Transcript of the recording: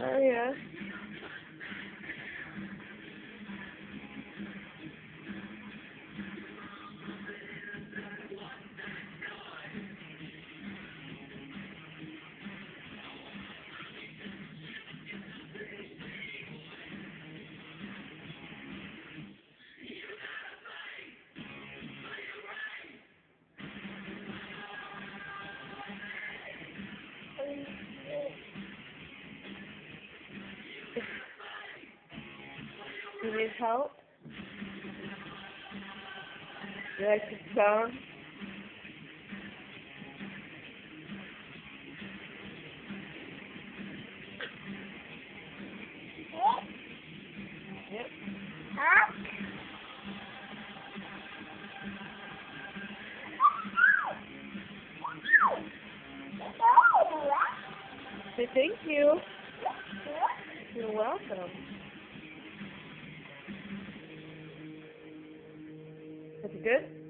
Oh yeah. You need help? You like the song? Say thank you. You're welcome. Good?